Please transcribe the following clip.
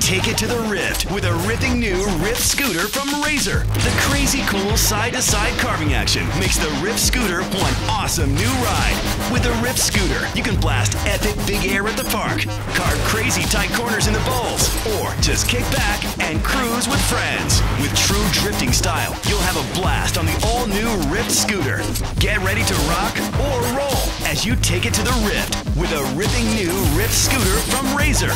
Take it to the Rift with a ripping new Rift scooter from Razor. The crazy cool side-to-side carving action makes the Rift scooter one awesome new ride. With the Rift scooter, you can blast epic big air at the park, carve crazy tight corners in the bowls, or just kick back and cruise with friends. With true drifting style, you'll have a blast on the all-new Rift scooter. Get ready to rock or roll as you take it to the Rift with a ripping new Rift scooter from Razor.